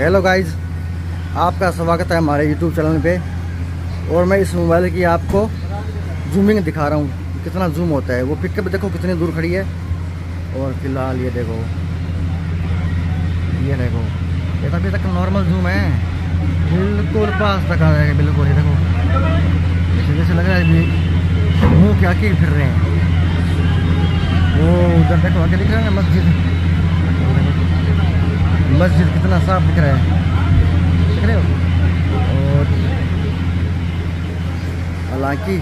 Hello guys आपका स्वागत है हमारे यूट्यूब चैनल पे। और मैं इस मोबाइल की आपको जूमिंग दिखा रहा हूँ, कितना जूम होता है। वो पिकअप देखो कितनी दूर खड़ी है। और फ़िलहाल ये देखो ये देखो, ये तो अभी तक नॉर्मल जूम है। बिल्कुल पास तक आ जाएगा बिल्कुल, ये देखो। जैसे लग रहा है मुँह के फिर रहे हैं। वो उधर देखो, आगे दिख रहे हैं मस्जिद? मस्जिद कितना साफ़ दिख रहा है। देख रहे हो? और हालाँकि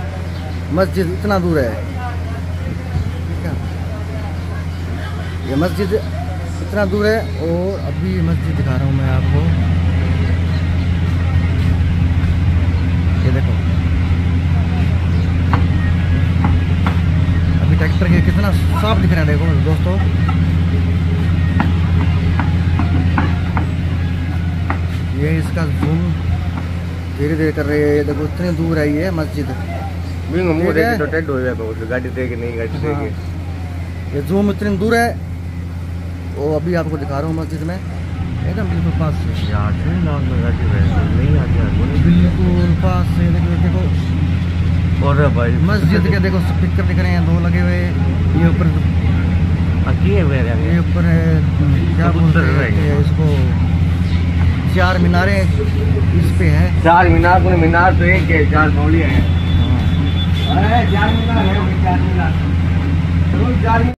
मस्जिद इतना दूर है। ये मस्जिद इतना दूर है और अभी मस्जिद दिखा रहा हूँ मैं आपको। ये देखो। अभी ट्रैक्टर के कितना साफ़ दिख रहा है, देखो दोस्तों। ये इसका जूम धीरे धीरे कर रही है। ये देखो इतनी दूर आई है मस्जिद। तो हो गाड़ी नहीं गाड़ी। ये जूम इतनी दूर है। वो अभी आपको दिखा रहा हूँ मस्जिद में। एकदम बिल्कुल पास से। यार नहीं आती बिल्कुल पास से। देखो देखो। और भाई। मस्जिद के देखो स्पीकर दिख रहे हैं दो लगे हुए। ये ऊपर है ये ऊपर है। क्या बोलते हैं इसको? चार मीनारे इस पे हैं। चार मीनार पूरे मीनार तो एक है चार मौलिया है। हाँ। चार मीनार है चार मीनार। चार